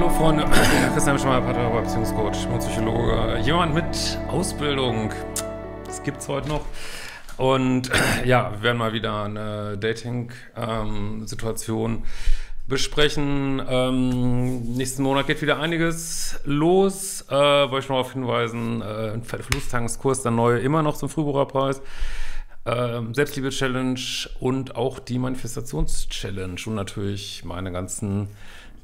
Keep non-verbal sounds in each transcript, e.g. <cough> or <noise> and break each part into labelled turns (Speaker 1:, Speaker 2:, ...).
Speaker 1: Hallo Freunde, <clears throat> Christian Schmeier, Paartherapeut, Beziehungscoach und Psychologe. Jemand mit Ausbildung, das gibt es heute noch. Und <clears throat> ja, wir werden mal wieder eine Dating-Situation ähm, besprechen. Ähm, nächsten Monat geht wieder einiges los. Äh, wollte ich noch darauf hinweisen, äh, ein Verlusttageskurs, der neue, immer noch zum Frühbucherpreis. Äh, Selbstliebe-Challenge und auch die Manifestations-Challenge und natürlich meine ganzen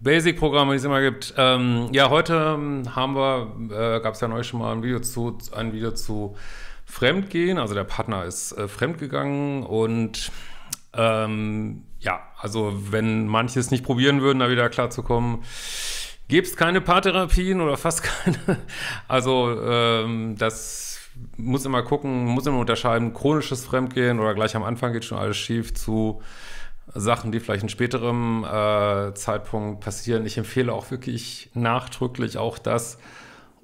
Speaker 1: Basic-Programme, die es immer gibt. Ähm, ja, heute haben wir, äh, gab es ja neu schon mal ein Video zu, ein Video zu Fremdgehen. Also der Partner ist äh, fremdgegangen und ähm, ja, also wenn manches nicht probieren würden, da wieder klarzukommen, gäbe es keine Paartherapien oder fast <laughs> keine. Also ähm, das muss immer gucken, muss immer unterscheiden, chronisches Fremdgehen oder gleich am Anfang geht schon alles schief zu Sachen, die vielleicht in späterem äh, Zeitpunkt passieren. Ich empfehle auch wirklich nachdrücklich auch das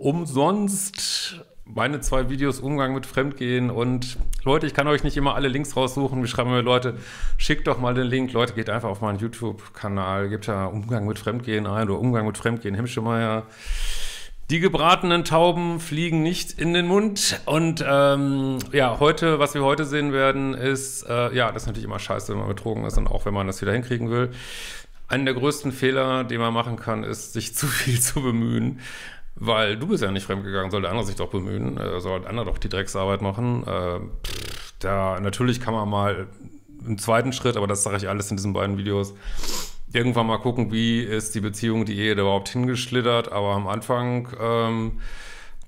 Speaker 1: umsonst meine zwei Videos Umgang mit Fremdgehen und Leute, ich kann euch nicht immer alle Links raussuchen. Wir schreiben mir Leute, schickt doch mal den Link. Leute, geht einfach auf meinen YouTube-Kanal, gebt ja Umgang mit Fremdgehen ein oder Umgang mit Fremdgehen, Hemschemeyer. Die gebratenen Tauben fliegen nicht in den Mund. Und ähm, ja, heute, was wir heute sehen werden, ist, äh, ja, das ist natürlich immer scheiße, wenn man betrogen ist und auch wenn man das wieder hinkriegen will. Einer der größten Fehler, den man machen kann, ist, sich <laughs> zu viel zu bemühen. Weil du bist ja nicht fremdgegangen, soll der andere sich doch bemühen, äh, soll der andere doch die Drecksarbeit machen. Äh, pff, da natürlich kann man mal im zweiten Schritt, aber das sage ich alles in diesen beiden Videos, irgendwann mal gucken, wie ist die Beziehung, die Ehe überhaupt hingeschlittert. Aber am Anfang ähm,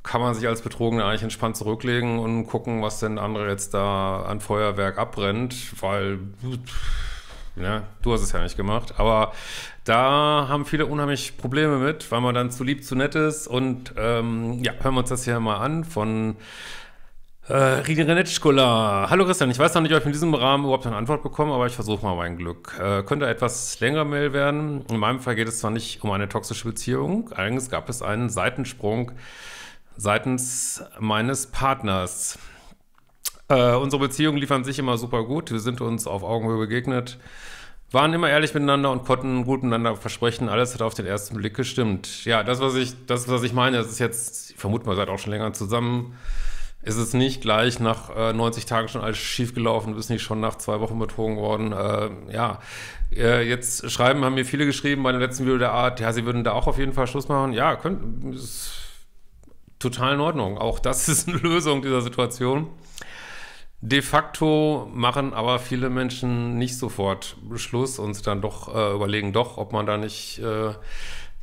Speaker 1: kann man sich als Betrogener eigentlich entspannt zurücklegen und gucken, was denn andere jetzt da an Feuerwerk abbrennt, weil ja, du hast es ja nicht gemacht. Aber da haben viele unheimlich Probleme mit, weil man dann zu lieb, zu nett ist. Und ähm, ja, hören wir uns das hier mal an von äh, Rini Renetschkola. Hallo Christian, ich weiß noch nicht, ob ich in diesem Rahmen überhaupt eine Antwort bekomme, aber ich versuche mal mein Glück. Äh, könnte etwas länger Mail werden. In meinem Fall geht es zwar nicht um eine toxische Beziehung, allerdings gab es einen Seitensprung seitens meines Partners. Äh, unsere Beziehungen liefern sich immer super gut. Wir sind uns auf Augenhöhe begegnet, waren immer ehrlich miteinander und konnten gut miteinander versprechen. Alles hat auf den ersten Blick gestimmt. Ja, das, was ich, das, was ich meine, das ist jetzt, ich vermute mal, seid auch schon länger zusammen. Ist es nicht gleich nach äh, 90 Tagen schon alles schiefgelaufen, du bist nicht schon nach zwei Wochen betrogen worden. Äh, ja, äh, jetzt schreiben, haben mir viele geschrieben bei dem letzten Video der Art, ja, sie würden da auch auf jeden Fall Schluss machen. Ja, können, ist total in Ordnung. Auch das <laughs> ist eine Lösung dieser Situation. De facto machen aber viele Menschen nicht sofort Schluss und dann doch äh, überlegen doch, ob man da nicht äh,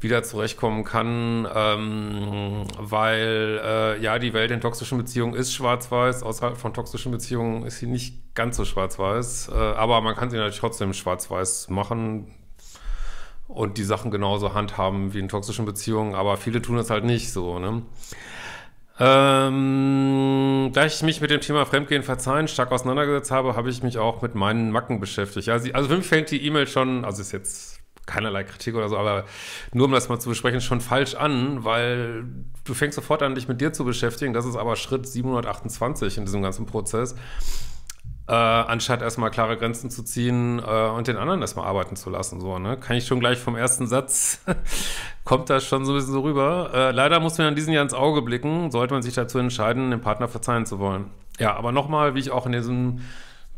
Speaker 1: wieder zurechtkommen kann, ähm, weil äh, ja, die Welt in toxischen Beziehungen ist schwarz-weiß, außerhalb von toxischen Beziehungen ist sie nicht ganz so schwarz-weiß, äh, aber man kann sie natürlich trotzdem schwarz-weiß machen und die Sachen genauso handhaben wie in toxischen Beziehungen, aber viele tun es halt nicht so, ne? Ähm, da ich mich mit dem Thema Fremdgehen verzeihen stark auseinandergesetzt habe, habe ich mich auch mit meinen Macken beschäftigt. Sie, also für mich fängt die E-Mail schon, also ist jetzt keinerlei Kritik oder so, aber nur um das mal zu besprechen, schon falsch an, weil du fängst sofort an, dich mit dir zu beschäftigen. Das ist aber Schritt 728 in diesem ganzen Prozess. Äh, anstatt erstmal klare Grenzen zu ziehen äh, und den anderen erstmal arbeiten zu lassen. So, ne? Kann ich schon gleich vom ersten Satz, <laughs> kommt das schon so ein bisschen so rüber. Äh, leider muss man an diesen Jahr ins Auge blicken, sollte man sich dazu entscheiden, dem Partner verzeihen zu wollen. Ja, aber nochmal, wie ich auch in diesen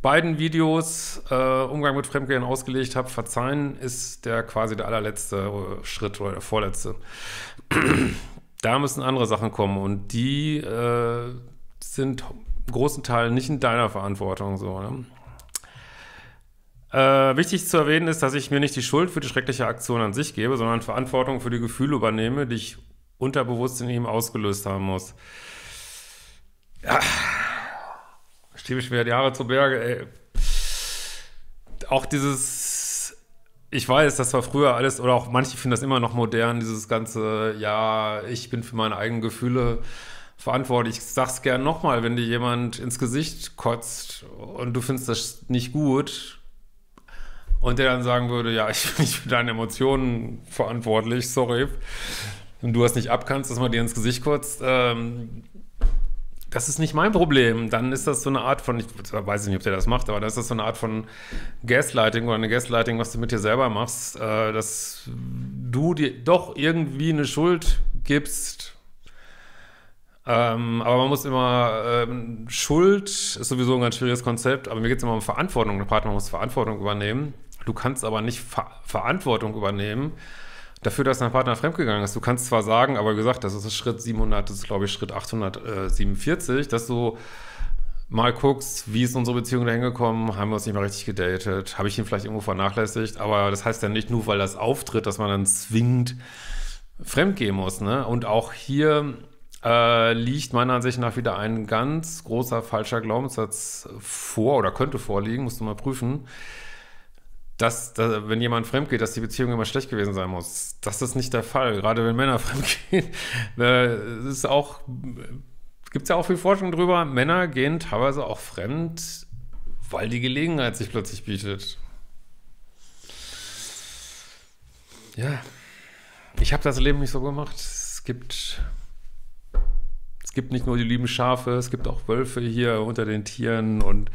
Speaker 1: beiden Videos äh, Umgang mit Fremdgehen ausgelegt habe, verzeihen ist der quasi der allerletzte äh, Schritt oder der vorletzte. da müssen andere Sachen kommen und die äh, sind großen Teil nicht in deiner Verantwortung. So, ne? Äh, wichtig zu erwähnen ist, dass ich mir nicht die Schuld für die schreckliche Aktion an sich gebe, sondern Verantwortung für die Gefühle übernehme, die ich unterbewusst in ihm ausgelöst haben muss. Ja, stehe ich mir die Haare zu Berge, ey. Auch dieses, ich weiß, das war früher alles, oder auch manche finden das immer noch modern, dieses ganze, ja, ich bin für meine eigenen Gefühle verantwortlich. Ich sag's gern nochmal, wenn dir jemand ins Gesicht kotzt und du findest das nicht gut und der dann sagen würde, ja, <laughs> ich bin nicht für deine Emotionen verantwortlich, sorry, und du hast nicht abkannst, dass man dir ins Gesicht kotzt, ähm, das ist nicht mein Problem. Dann ist das so eine Art von, ich weiß nicht, ob der das macht, aber das ist so eine Art von Gaslighting oder eine Gaslighting, was du mit dir selber machst, äh, dass du dir doch irgendwie eine Schuld gibst. Ähm, aber man muss immer, ähm, Schuld ist sowieso ein ganz schwieriges Konzept, aber mir geht es immer um Verantwortung. Der Partner muss Verantwortung übernehmen. Du kannst aber nicht Ver Verantwortung übernehmen dafür, dass dein Partner fremdgegangen ist. Du kannst zwar sagen, aber wie gesagt, das ist Schritt 700, das ist glaube ich Schritt 847, dass du mal guckst, wie ist unsere Beziehung dahin gekommen, haben wir uns nicht mal richtig gedatet, habe ich ihn vielleicht irgendwo vernachlässigt, aber das heißt ja nicht nur, weil das auftritt, dass man dann zwingend fremdgehen muss. Ne? Und auch hier äh, liegt meiner Ansicht nach wieder ein ganz großer falscher Glaubenssatz vor oder könnte vorliegen, musst du mal prüfen dass, dass, wenn jemand fremd geht, dass die Beziehung immer schlecht gewesen sein muss. Das ist nicht der Fall. Gerade wenn Männer <laughs> fremd gehen, äh, ist auch, gibt ja auch viel Forschung drüber. Männer gehen teilweise auch fremd, weil die Gelegenheit sich plötzlich bietet. Ja, ich habe das Leben nicht so gemacht. Es gibt, es gibt nicht nur die lieben Schafe, es gibt auch Wölfe hier unter den Tieren und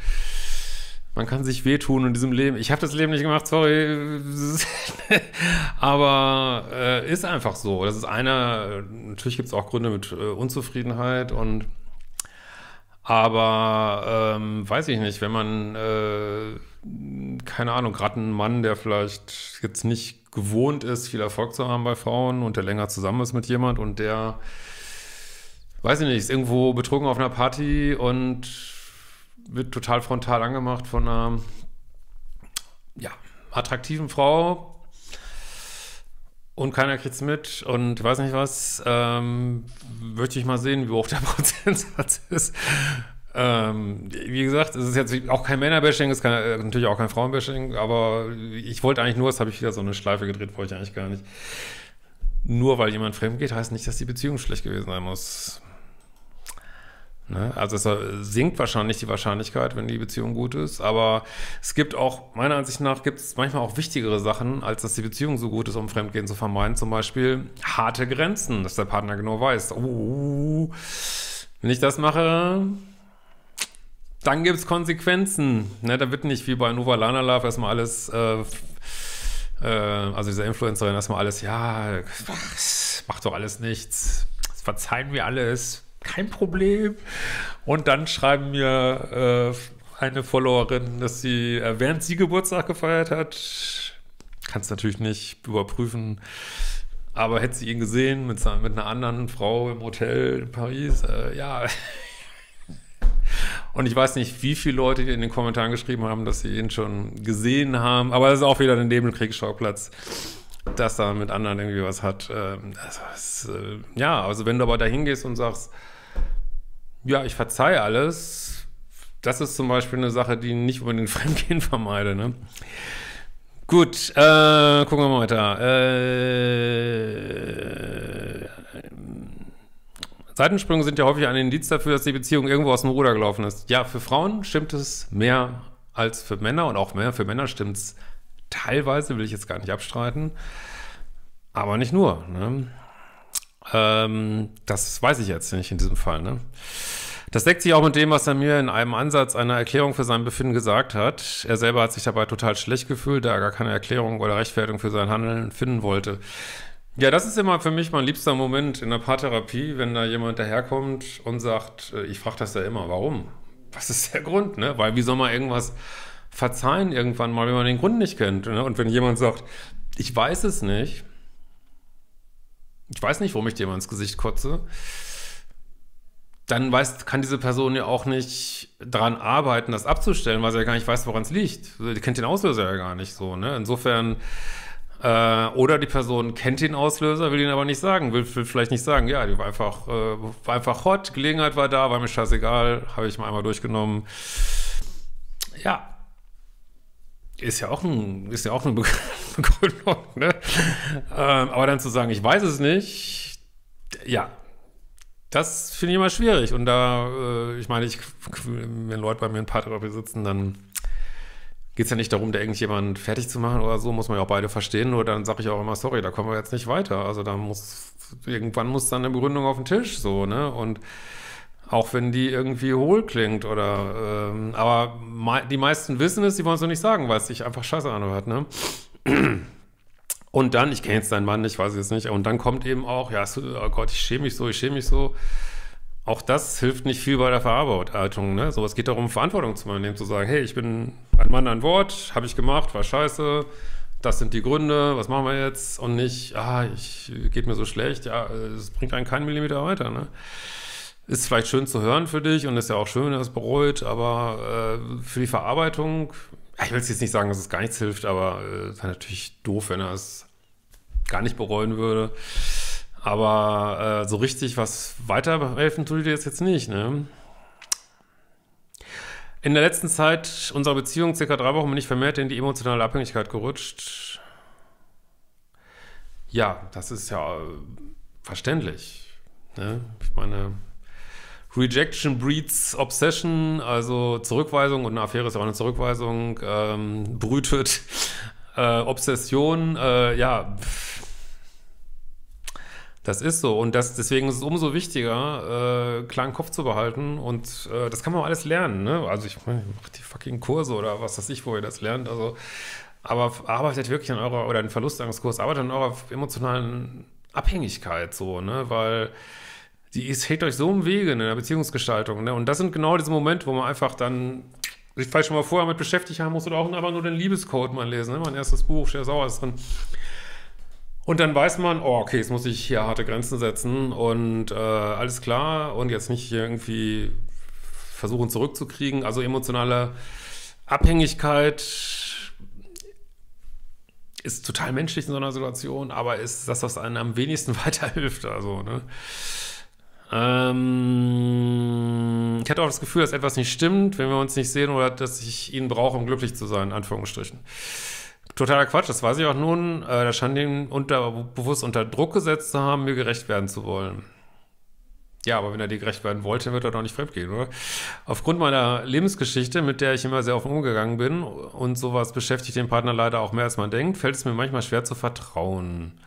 Speaker 1: man kann sich wehtun in diesem Leben. Ich habe das Leben nicht gemacht, sorry. <laughs> Aber äh, ist einfach so. Das ist einer, natürlich gibt es auch Gründe mit äh, Unzufriedenheit und aber ähm, weiß ich nicht, wenn man, äh, keine Ahnung, gerade ein Mann, der vielleicht jetzt nicht gewohnt ist, viel Erfolg zu haben bei Frauen und der länger zusammen ist mit jemand und der, weiß ich nicht, ist irgendwo betrunken auf einer Party und wird total frontal angemacht von einer ja, attraktiven Frau und keiner kriegt es mit und weiß nicht was. Ähm, möchte ich mal sehen, wie hoch der <laughs> Prozentsatz ist. Ähm, wie gesagt, es ist jetzt auch kein Männerbashing, es ist kein, äh, natürlich auch kein Frauenbashing, aber ich wollte eigentlich nur, das habe ich wieder so eine Schleife gedreht, wollte ich eigentlich gar nicht. Nur weil jemand fremd geht, heißt nicht, dass die Beziehung schlecht gewesen sein muss. Ne? Also es sinkt wahrscheinlich die Wahrscheinlichkeit, wenn die Beziehung gut ist, aber es gibt auch, meiner Ansicht nach, gibt es manchmal auch wichtigere Sachen, als dass die Beziehung so gut ist, um Fremdgehen zu vermeiden. Zum Beispiel harte Grenzen, dass der Partner genau weiß, uh, wenn ich das mache, dann gibt es Konsequenzen. Ne? Da wird nicht wie bei Nova Lana Love erstmal alles, äh, äh, also dieser Influencerin erstmal alles, ja, macht doch alles nichts, verzeihen wir alles kein Problem. Und dann schreiben mir äh, eine Followerin, dass sie, äh, während sie Geburtstag gefeiert hat, kannst natürlich nicht überprüfen, aber hätte sie ihn gesehen mit, mit einer anderen Frau im Hotel in Paris, äh, ja. Und ich weiß nicht, wie viele Leute in den Kommentaren geschrieben haben, dass sie ihn schon gesehen haben, aber das ist auch wieder ein Nebenkriegsschauplatz dass er mit anderen irgendwie was hat. Ähm, also, es, äh, ja, also wenn du aber da hingehst und sagst, ja, ich verzeihe alles. Das ist zum Beispiel eine Sache, die nicht unbedingt <laughs> Fremdgehen vermeide. Ne? Gut, äh, gucken wir mal weiter. Äh, Seitensprünge sind ja häufig ein Indiz dafür, dass die Beziehung irgendwo aus dem Ruder gelaufen ist. Ja, für Frauen stimmt es mehr als für Männer und auch mehr für Männer stimmt es teilweise, will ich jetzt gar nicht abstreiten. Aber nicht nur. Ne? Ähm, das weiß ich jetzt nicht in diesem Fall. Ne? Das deckt sich auch mit dem, was er mir in einem Ansatz einer Erklärung für sein Befinden gesagt hat. Er selber hat sich dabei total schlecht gefühlt, da er gar keine Erklärung oder Rechtfertigung für sein Handeln finden wollte. Ja, das ist immer für mich mein liebster Moment in der Paartherapie, wenn da jemand daherkommt und sagt, äh, ich frage das ja immer, warum? Was ist der Grund? Ne? Weil wie soll man irgendwas verzeihen irgendwann mal, wenn man den Grund nicht kennt? Ne? Und wenn jemand sagt, ich weiß es nicht, ich weiß nicht, warum ich dir mal ins Gesicht kotze, dann weiß, kann diese Person ja auch nicht daran arbeiten, das abzustellen, weil sie ja gar nicht weiß, woran es liegt. Die kennt den Auslöser ja gar nicht so. Ne? Insofern, äh, oder die Person kennt den Auslöser, will ihn aber nicht sagen, will, will vielleicht nicht sagen, ja, die war einfach, äh, war einfach hot, Gelegenheit war da, war mir scheißegal, habe ich mal einmal durchgenommen. Ja, ist ja auch, ein, ist ja auch eine <laughs> Begründung, ne? ähm, aber dann zu sagen, ich weiß es nicht, ja, das finde ich immer schwierig. Und da, äh, ich meine, ich, wenn Leute bei mir in Paartherapie sitzen, dann geht es ja nicht darum, da irgendjemand fertig zu machen oder so, muss man ja auch beide verstehen. Nur dann sage ich auch immer, sorry, da kommen wir jetzt nicht weiter. Also da muss, irgendwann muss dann eine Begründung auf den Tisch, so, ne? Und Auch wenn die irgendwie hohl klingt oder, ähm, aber me die meisten wissen es, die wollen es nur nicht sagen, weil es sich einfach scheiße anhört, ne? Und dann, ich kenne jetzt deinen Mann, ich weiß es nicht, und dann kommt eben auch, ja, oh Gott, ich schäme mich so, ich schäme mich so. Auch das hilft nicht viel bei der Verarbeitung, ne? So, es geht darum, Verantwortung zu übernehmen, zu sagen, hey, ich bin ein Mann, ein Wort, habe ich gemacht, war scheiße, das sind die Gründe, was machen wir jetzt? Und nicht, ah, ich geht mir so schlecht, ja, es bringt einen keinen Millimeter weiter, ne? Ist vielleicht schön zu hören für dich und ist ja auch schön, dass es bereut, aber äh, für die Verarbeitung, ich will jetzt nicht sagen, dass es gar nichts hilft, aber es äh, wäre natürlich doof, wenn er es gar nicht bereuen würde. Aber äh, so richtig was weiterhelfen tut dir jetzt nicht, ne? In der letzten Zeit unserer Beziehung, circa drei Wochen, bin ich vermehrt in die emotionale Abhängigkeit gerutscht. Ja, das ist ja äh, verständlich. Ne? Ich meine, Rejection breeds Obsession, also Zurückweisung und eine Affäre ist auch eine Zurückweisung, ähm, brütet äh, Obsession, äh, ja, das ist so. Und das, deswegen ist es umso wichtiger, äh, klaren Kopf zu behalten und äh, das kann man auch alles lernen, ne? Also ich, ich mache die fucking Kurse oder was weiß ich, wo ihr das lernt, also. Aber arbeitet wirklich an eurer, oder den Verlustangskurs, arbeitet an eurer emotionalen Abhängigkeit so, ne, weil die steht euch so im Wege in der Beziehungsgestaltung. Ne? Und das sind genau diese Momente, wo man einfach dann sich vielleicht schon mal vorher mit beschäftigt haben muss oder auch einfach nur den Liebescode mal lesen. Ne? Mein erstes Buch, der Sauer ist drin. Und dann weiß man, oh, okay, jetzt muss ich hier harte Grenzen setzen und äh, alles klar und jetzt nicht irgendwie versuchen zurückzukriegen. Also emotionale Abhängigkeit ist total menschlich in so einer Situation, aber ist das, was einem am wenigsten <laughs> weiterhilft. Also, ne? Ähm, ich hatte auch das Gefühl, dass etwas nicht stimmt, wenn wir uns nicht sehen oder dass ich ihn brauche, um glücklich zu sein, Anführungsstrichen. Totaler Quatsch, das weiß ich auch nun. Äh, da scheint ihn unter, bewusst unter Druck gesetzt zu haben, mir gerecht werden zu wollen. Ja, aber wenn er dir gerecht werden wollte, wird er doch nicht fremdgehen, oder? Aufgrund meiner Lebensgeschichte, mit der ich immer sehr offen umgegangen bin und sowas beschäftigt den Partner leider auch mehr als man denkt, fällt es mir manchmal schwer zu vertrauen.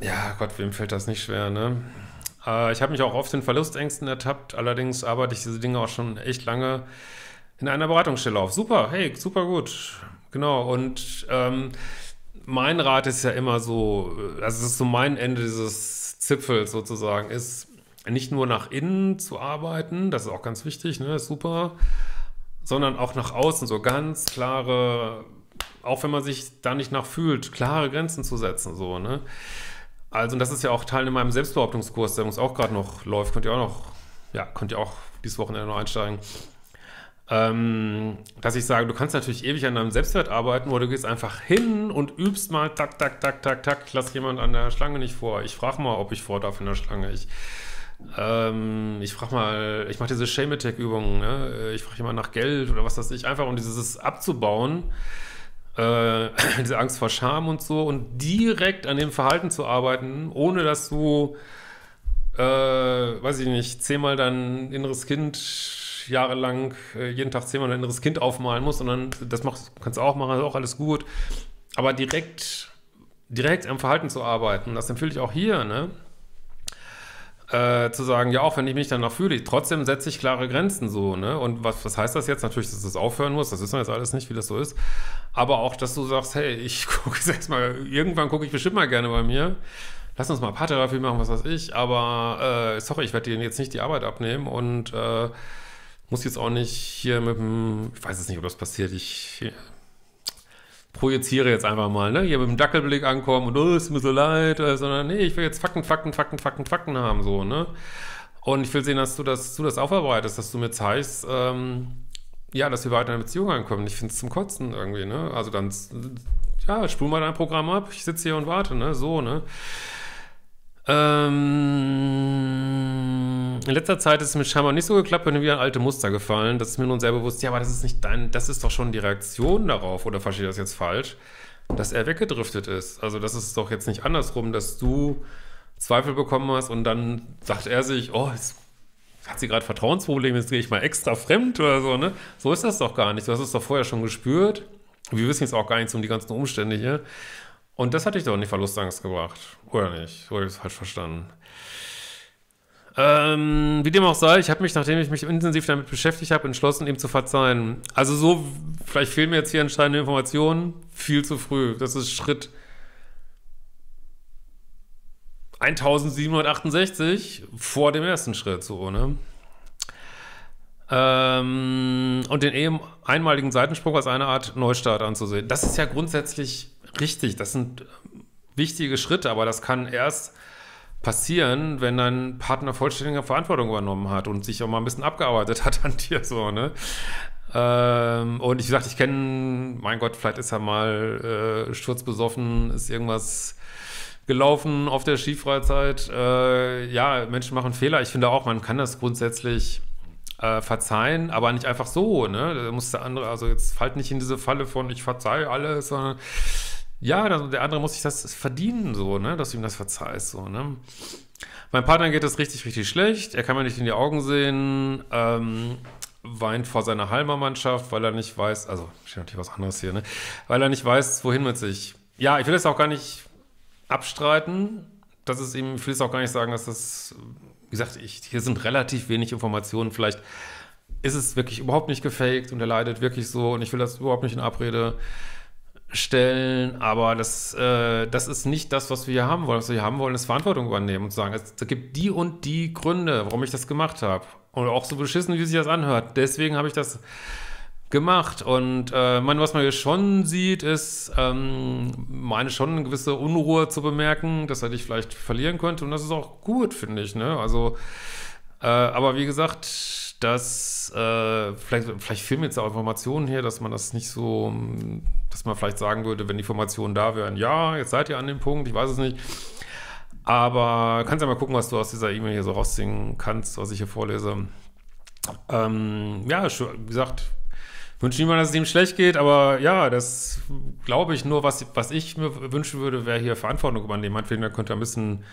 Speaker 1: Ja, Gott, wem fällt das nicht schwer, ne? Äh, ich habe mich auch oft in Verlustängsten ertappt, allerdings arbeite ich diese Dinge auch schon echt lange in einer Beratungsstelle auf. Super, hey, super gut. Genau, und ähm, mein Rat ist ja immer so, also es ist so mein Ende dieses Zipfels sozusagen, ist nicht nur nach innen zu arbeiten, das ist auch ganz wichtig, ne, ist super, sondern auch nach außen, so ganz klare, auch wenn man sich da nicht nach fühlt, klare Grenzen zu setzen, so, ne. Also, und das ist ja auch Teil in meinem Selbstbehauptungskurs, der uns auch gerade noch läuft. Könnt ihr auch noch, ja, könnt ihr auch dieses Wochenende noch einsteigen. Ähm, dass ich sage, du kannst natürlich ewig an deinem Selbstwert arbeiten, oder du gehst einfach hin und übst mal, tak, tak, tak, tak, tak, ich lasse jemand an der Schlange nicht vor. Ich frage mal, ob ich vor darf in der Schlange. Ich, ähm, ich frage mal, ich mache diese Shame-Attack-Übungen, ne? ich frage jemand nach Geld oder was weiß ich, einfach um dieses abzubauen äh, <clears throat> diese Angst vor Scham und so und direkt an dem Verhalten zu arbeiten, ohne dass du, äh, weiß ich nicht, zehnmal dein inneres Kind jahrelang, äh, jeden Tag zehnmal dein inneres Kind aufmalen musst, sondern das machst, kannst du auch machen, ist auch alles gut. Aber direkt, direkt am Verhalten zu arbeiten, das empfehle ich auch hier, ne? Äh, zu sagen, ja, auch wenn ich mich danach fühle, trotzdem setze ich klare Grenzen so, ne? Und was, was heißt das jetzt? Natürlich, dass das aufhören muss, das wissen wir jetzt alles nicht, wie das so ist. Aber auch, dass du sagst, hey, ich <laughs> gucke jetzt mal, irgendwann gucke ich bestimmt mal gerne bei mir. Lass uns mal Paartherapie machen, was weiß ich, aber äh, sorry, ich werde dir jetzt nicht die Arbeit abnehmen und äh, muss jetzt auch nicht hier mit dem, ich weiß jetzt nicht, ob das passiert, ich projiziere jetzt einfach mal, ne? Hier mit dem Dackelblick ankommen und, oh, ist mir so leid, äh, sondern, nee, ich will jetzt Fakten, Fakten, Fakten, Fakten, Fakten haben, so, ne? Und ich will sehen, dass du das, du das aufarbeitest, dass du mir zeigst, ähm, ja, dass wir weiter in eine Beziehung ankommen. Ich finde es zum Kotzen irgendwie, ne? Also dann, ja, spul mal dein Programm ab, ich sitze hier und warte, ne? So, ne? Ähm, in letzter Zeit ist es mit scheinbar nicht so geklappt, bin wieder ein alte Muster gefallen. Das ist mir nun sehr bewusst. Ja, aber das ist nicht dein, das ist doch schon die Reaktion darauf, oder verstehe ich das jetzt falsch, dass er weggedriftet ist. Also, das ist doch jetzt nicht andersrum, dass du Zweifel bekommen hast und dann sagt er sich, oh, jetzt hat sie gerade Vertrauensprobleme, jetzt gehe ich mal extra fremd oder so, ne? So ist das doch gar nicht. Du hast es doch vorher schon gespürt. Wir wissen jetzt auch gar nichts um die ganzen Umstände hier. Und das hatte ich doch nicht Verlustangst gebracht. Oder nicht? Oder ich es falsch verstanden? Ähm, wie dem auch sei, ich habe mich, nachdem ich mich intensiv damit beschäftigt habe, entschlossen, ihm zu verzeihen. Also so, vielleicht fehlen mir jetzt hier entscheidende Informationen, viel zu früh. Das ist Schritt 1768 vor dem ersten Schritt, so, ne? Ähm, und den einmaligen Seitensprung als eine Art Neustart anzusehen. Das ist ja grundsätzlich richtig. Das sind wichtige Schritte, aber das kann erst passieren, wenn dein Partner vollständige Verantwortung übernommen hat und sich auch mal ein bisschen abgearbeitet hat an <laughs> dir, so, ne? Ähm, und ich gesagt, ich kenne, mein Gott, vielleicht ist er mal äh, sturzbesoffen, ist irgendwas gelaufen auf der Skifreizeit. Äh, ja, Menschen machen Fehler. Ich finde auch, man kann das grundsätzlich äh, verzeihen, aber nicht einfach so, ne? Da muss der andere, also jetzt fallt nicht in diese Falle von ich verzeihe alles, sondern ja, der andere muss sich das verdienen, so, ne? Dass du ihm das verzeihst, so, ne? Mein Partner geht es richtig, richtig schlecht. Er kann mir nicht in die Augen sehen, ähm, weint vor seiner Halmer-Mannschaft, weil er nicht weiß, also steht natürlich was anderes hier, ne? Weil er nicht weiß, wohin mit sich. Ja, ich will das auch gar nicht abstreiten. Das ist ihm, ich will es auch gar nicht sagen, dass das wie gesagt, ich, hier sind relativ wenig Informationen. Vielleicht ist es wirklich überhaupt nicht gefaked und er leidet wirklich so und ich will das überhaupt nicht in Abrede stellen, aber das, äh, das ist nicht das, was wir hier haben wollen. Was wir hier haben wollen, ist Verantwortung übernehmen und sagen, es, gibt die und die Gründe, warum ich das gemacht habe. Und auch so beschissen, wie sich das anhört. Deswegen habe ich das gemacht. Und äh, man, was man hier schon sieht, ist, ähm, meine schon eine gewisse Unruhe zu bemerken, dass er dich vielleicht verlieren könnte. Und das ist auch gut, finde ich. Ne? Also, äh, aber wie gesagt, das, äh, vielleicht, vielleicht fehlen jetzt auch Informationen hier, dass man das nicht so, dass man vielleicht sagen würde, wenn die Informationen da wären, ja, jetzt seid ihr an dem Punkt, ich weiß es nicht. Aber kannst ja mal gucken, was du aus dieser E-Mail hier so rausziehen kannst, was ich hier vorlese. Ähm, ja, wie gesagt, wünsche niemand, dass es ihm schlecht geht, aber ja, das glaube ich nur, was, was ich mir wünschen würde, wäre hier Verantwortung übernehmen. Da könnte ein bisschen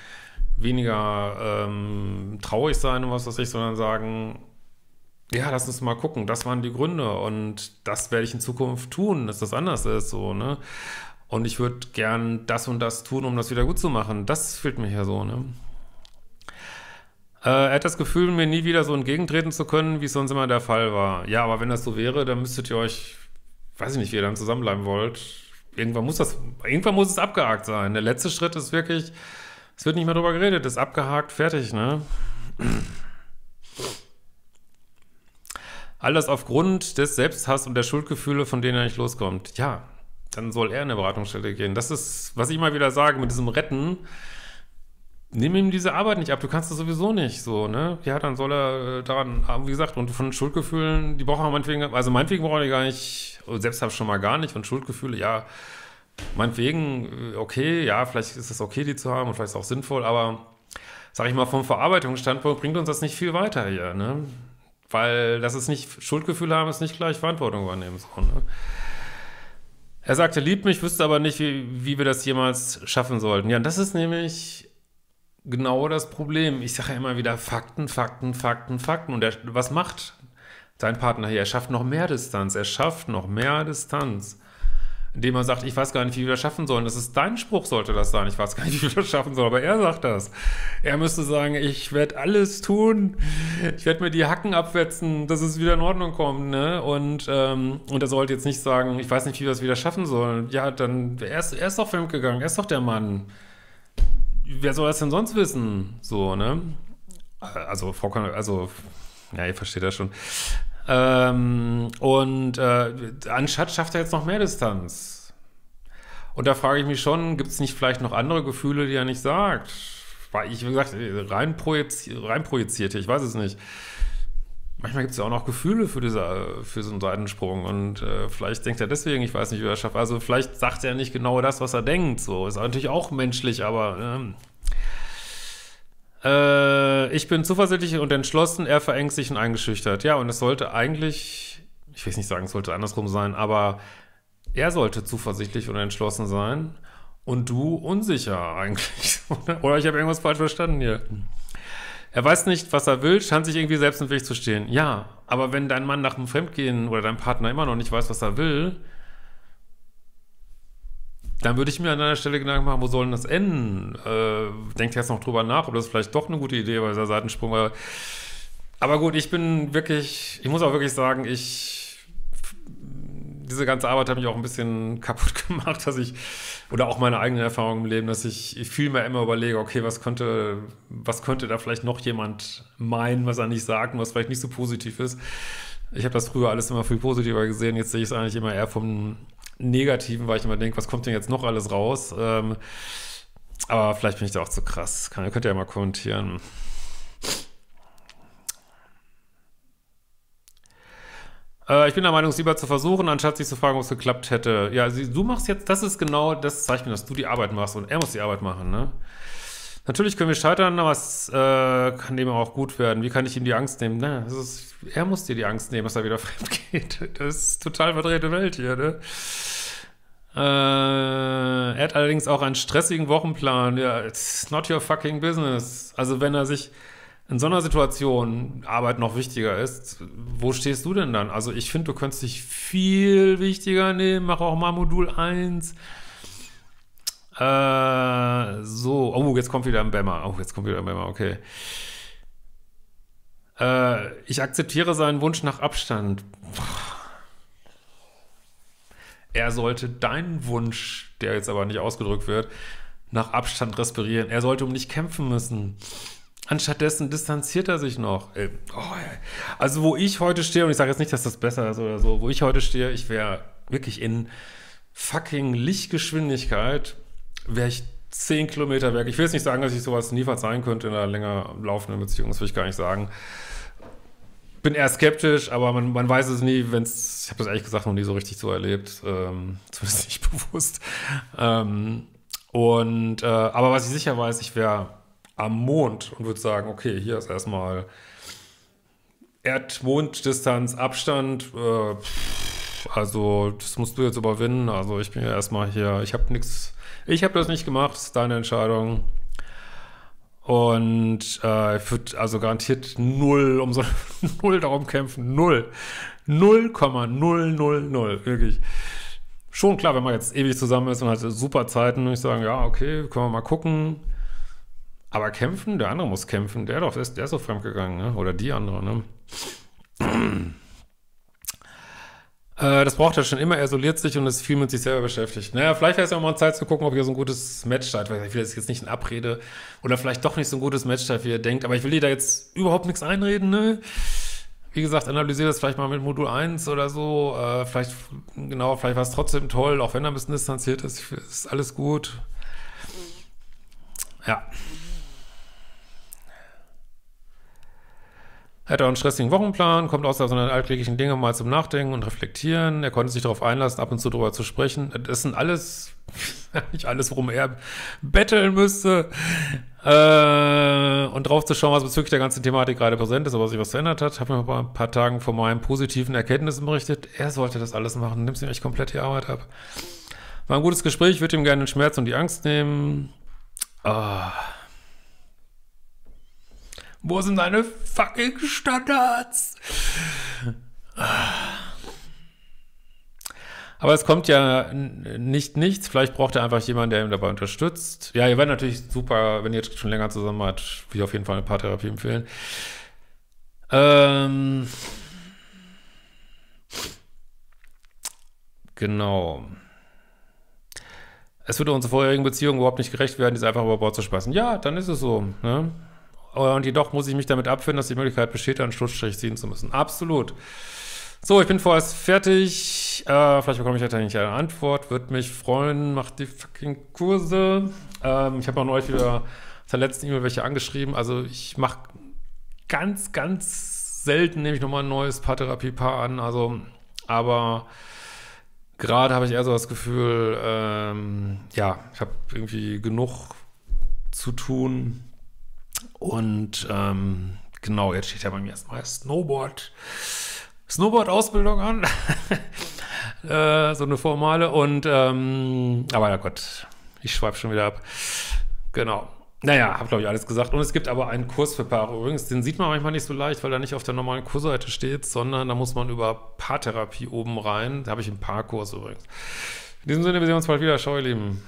Speaker 1: weniger ähm, traurig sein und was weiß ich, sondern sagen, ja, lass uns mal gucken, das waren die Gründe und das werde ich in Zukunft tun, dass das anders ist, so, ne? Und ich würde gern das und das tun, um das wieder gut zu machen. Das fehlt mir hier so, ne? Äh, er hat das Gefühl, mir nie wieder so entgegentreten zu können, wie es sonst immer der Fall war. Ja, aber wenn das so wäre, dann müsstet ihr euch, weiß ich nicht, wie ihr dann zusammenbleiben wollt. Irgendwann muss das, irgendwann muss es abgehakt sein. Der letzte Schritt ist wirklich, es wird nicht mehr drüber geredet, ist abgehakt, fertig, ne? All das aufgrund des Selbsthass und der Schuldgefühle, von denen er nicht loskommt. Ja, dann soll er in eine Beratungsstelle gehen. Das ist, was ich immer wieder sage, mit diesem Retten nimm ihm diese Arbeit nicht ab, du kannst das sowieso nicht, so, ne? Ja, dann soll er äh, daran, wie gesagt, und von Schuldgefühlen, die brauchen wir meinetwegen, also meinetwegen brauchen die gar nicht, selbst habe ich schon mal gar nicht, und Schuldgefühle, ja, meinetwegen, äh, okay, ja, vielleicht ist es okay, die zu haben und vielleicht ist es auch sinnvoll, aber, sag ich mal, vom Verarbeitungsstandpunkt bringt uns das nicht viel weiter hier, ne? Weil das ist nicht, Schuldgefühle haben ist nicht gleich Verantwortung übernehmen, so, ne? Er sagte, liebt mich, wüsste aber nicht, wie, wie wir das jemals schaffen sollten. Ja, und das ist nämlich genau das Problem. Ich sage ja immer wieder Fakten, Fakten, Fakten, Fakten. Und er, was macht dein Partner hier? Er schafft noch mehr Distanz. Er schafft noch mehr Distanz. Indem er sagt, ich weiß gar nicht, wie wir das schaffen sollen. Das ist dein Spruch, sollte das sein. Ich weiß gar nicht, wie wir das schaffen sollen. Aber er sagt das. Er müsste sagen, ich werde alles tun. Ich werde mir die Hacken abwetzen, dass es wieder in Ordnung kommt. Ne? Und, ähm, und er sollte jetzt nicht sagen, ich weiß nicht, wie wir das wieder schaffen sollen. Ja, dann, er ist, er ist doch fremdgegangen. Er ist doch der Mann wer soll das denn sonst wissen? So, ne? Also, Frau Kon also, ja, ihr versteht das schon. Ähm, und äh, anstatt schafft er jetzt noch mehr Distanz. Und da frage ich mich schon, gibt es nicht vielleicht noch andere Gefühle, die er nicht sagt? Weil ich, wie gesagt, rein, projiz rein ich weiß es nicht manchmal gibt es ja auch noch Gefühle für, diese, für so einen Seitensprung und äh, vielleicht denkt er deswegen, ich weiß nicht, wie er schafft. Also vielleicht sagt er nicht genau das, was er denkt. So ist natürlich auch menschlich, aber ähm, äh, ich bin zuversichtlich und entschlossen, er verängstigt und eingeschüchtert. Ja, und es sollte eigentlich, ich will nicht sagen, es sollte andersrum sein, aber er sollte zuversichtlich und entschlossen sein und du unsicher eigentlich. <laughs> Oder ich habe irgendwas falsch verstanden hier. Er weiß nicht, was er will, scheint sich irgendwie selbst im Weg zu stehen. Ja, aber wenn dein Mann nach dem Fremdgehen oder dein Partner immer noch nicht weiß, was er will, dann würde ich mir an deiner Stelle Gedanken machen, wo soll denn das enden? Äh, denkt jetzt noch drüber nach, ob das vielleicht doch eine gute Idee war, dieser Seitensprung war. Aber gut, ich bin wirklich, ich muss auch wirklich sagen, ich, diese ganze Arbeit hat mich auch ein bisschen <laughs> kaputt gemacht, dass ich, oder auch meine eigenen Erfahrungen im Leben, dass ich viel mehr immer überlege, okay, was könnte, was könnte da vielleicht noch jemand meinen, was er nicht sagt und was vielleicht nicht so positiv ist. Ich habe das früher alles immer viel positiver gesehen, jetzt sehe ich es eigentlich immer eher vom Negativen, weil ich immer denke, was kommt denn jetzt noch alles raus? Ähm, aber vielleicht bin ich da auch zu krass. Kann, könnt ihr ja mal kommentieren. Äh, ich bin der Meinung, es lieber zu versuchen, anstatt sich zu fragen, ob es geklappt hätte. Ja, du machst jetzt, das ist genau, das mir, dass du die Arbeit machst und er muss die Arbeit machen, ne? Natürlich können wir scheitern, aber es äh, kann eben auch gut werden. Wie kann ich ihm die Angst nehmen? Na, ist, er muss dir die Angst nehmen, dass er wieder <laughs> fremd geht. Das ist total verdrehte Welt hier, ne? Äh, er hat allerdings auch einen stressigen Wochenplan. Ja, it's not your fucking business. Also wenn er sich in so einer Situation Arbeit noch wichtiger ist, wo stehst du denn dann? Also ich finde, du könntest dich viel wichtiger nehmen. Mach auch mal Modul 1 äh, so, oh, jetzt kommt wieder ein Bämmer. Oh, jetzt kommt wieder ein Bämmer, okay. Äh, ich akzeptiere seinen Wunsch nach Abstand. Er sollte deinen Wunsch, der jetzt aber nicht ausgedrückt wird, nach Abstand respirieren. Er sollte um dich kämpfen müssen. Anstattdessen distanziert er sich noch. Äh, oh, also, wo ich heute stehe, und ich sage jetzt nicht, dass das besser ist oder so, wo ich heute stehe, ich wäre wirklich in fucking Lichtgeschwindigkeit wäre ich zehn Kilometer weg. Ich will jetzt nicht sagen, dass ich sowas nie verzeihen könnte in einer länger laufenden Beziehung, das will ich gar nicht sagen. Bin eher skeptisch, aber man, man weiß es nie, wenn es, ich habe das ehrlich gesagt noch nie so richtig so erlebt, ähm, <laughs> zumindest nicht bewusst. Ähm, und, äh, aber was ich sicher weiß, ich wäre am Mond und würde sagen, okay, hier ist erstmal Erd-Mond-Distanz, Abstand, äh, also das musst du jetzt überwinden. Also ich bin ja erstmal hier, ich habe nichts ich habe das nicht gemacht, ist deine Entscheidung. Und äh, ich würde also garantiert null um so <laughs> null darum kämpfen. Null. 0,000. Wirklich. Schon klar, wenn man jetzt ewig zusammen ist und hat super Zeiten, und ich sagen, ja, okay, können wir mal gucken. Aber kämpfen, der andere muss kämpfen. Der doch ist, der ist doch fremdgegangen, ne? Oder die andere, ne? <clears throat> Äh, das braucht er schon immer, er isoliert sich und ist viel mit sich selber beschäftigt. Naja, vielleicht wäre es ja auch mal Zeit zu gucken, ob hier so ein gutes Match. Weil ich will jetzt nicht in Abrede oder vielleicht doch nicht so ein gutes Match steht, wie ihr denkt. Aber ich will dir da jetzt überhaupt nichts einreden, ne? Wie gesagt, analysiere das vielleicht mal mit Modul 1 oder so. Äh, vielleicht, genau, vielleicht war es trotzdem toll, auch wenn er ein bisschen distanziert ist. Ist alles gut. Ja. Er hat auch einen stressigen Wochenplan, kommt aus seinen alltäglichen Dingen mal zum Nachdenken und Reflektieren. Er konnte sich darauf einlassen, ab und zu darüber zu sprechen. Das sind alles, <laughs> nicht alles, worum er betteln müsste. Äh, und drauf zu schauen, was bezüglich der ganzen Thematik gerade präsent ist, aber sich was verändert hat. Habe mir ein paar Tagen vor meinen positiven Erkenntnissen berichtet. Er sollte das alles machen. Nimmt ihm echt komplett die Arbeit ab. War ein gutes Gespräch, würde ihm gerne den Schmerz und die Angst nehmen. Ah. Wo sind deine fucking Standards? Aber es kommt ja nicht nichts. Vielleicht braucht er einfach jemanden, der ihm dabei unterstützt. Ja, ihr werdet natürlich super, wenn ihr jetzt schon länger zusammen habt, würde ich auf jeden Fall eine Paartherapie empfehlen. Ähm, genau. Es würde unserer vorherigen Beziehung überhaupt nicht gerecht werden, diese einfach über Bord zu spaßen. Ja, dann ist es so. Ne? Und jedoch muss ich mich damit abfinden, dass die Möglichkeit besteht, einen Schlussstrich ziehen zu müssen. Absolut. So, ich bin vorerst fertig. Äh, vielleicht bekomme ich nicht eine Antwort. Würde mich freuen. Macht die fucking Kurse. Ähm, ich habe auch neulich wieder aus der letzten E-Mail welche angeschrieben. Also ich mache ganz, ganz selten nehme ich nochmal ein neues Paartherapie-Paar an. Also, aber gerade habe ich eher so das Gefühl, ähm, ja, ich habe irgendwie genug zu tun und ähm, genau, jetzt steht ja bei mir erstmal Snowboard. Snowboard-Ausbildung an. <laughs> äh, so eine formale. Und, ähm, aber ja Gott, ich schweife schon wieder ab. Genau. Naja, habe glaube ich alles gesagt. Und es gibt aber einen Kurs für Paare übrigens. Den sieht man manchmal nicht so leicht, weil er nicht auf der normalen Kursseite steht, sondern da muss man über Paartherapie oben rein. Da habe ich einen Paarkurs übrigens. In diesem Sinne, wir sehen uns bald wieder. Ciao, ihr Lieben.